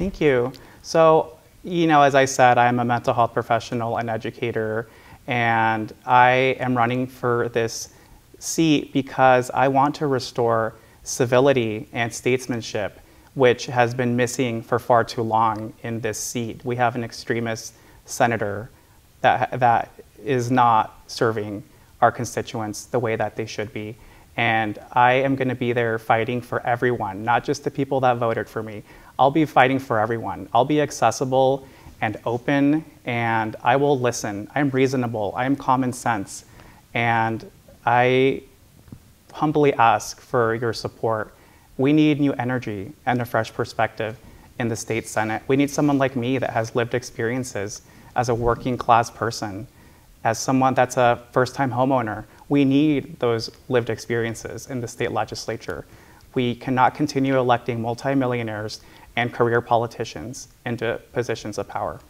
Thank you. So, you know, as I said, I'm a mental health professional and educator, and I am running for this seat because I want to restore civility and statesmanship, which has been missing for far too long in this seat. We have an extremist senator that, that is not serving our constituents the way that they should be. And I am going to be there fighting for everyone, not just the people that voted for me. I'll be fighting for everyone. I'll be accessible and open, and I will listen. I'm reasonable. I am common sense. And I humbly ask for your support. We need new energy and a fresh perspective in the state senate. We need someone like me that has lived experiences as a working class person, as someone that's a first time homeowner. We need those lived experiences in the state legislature. We cannot continue electing multimillionaires and career politicians into positions of power.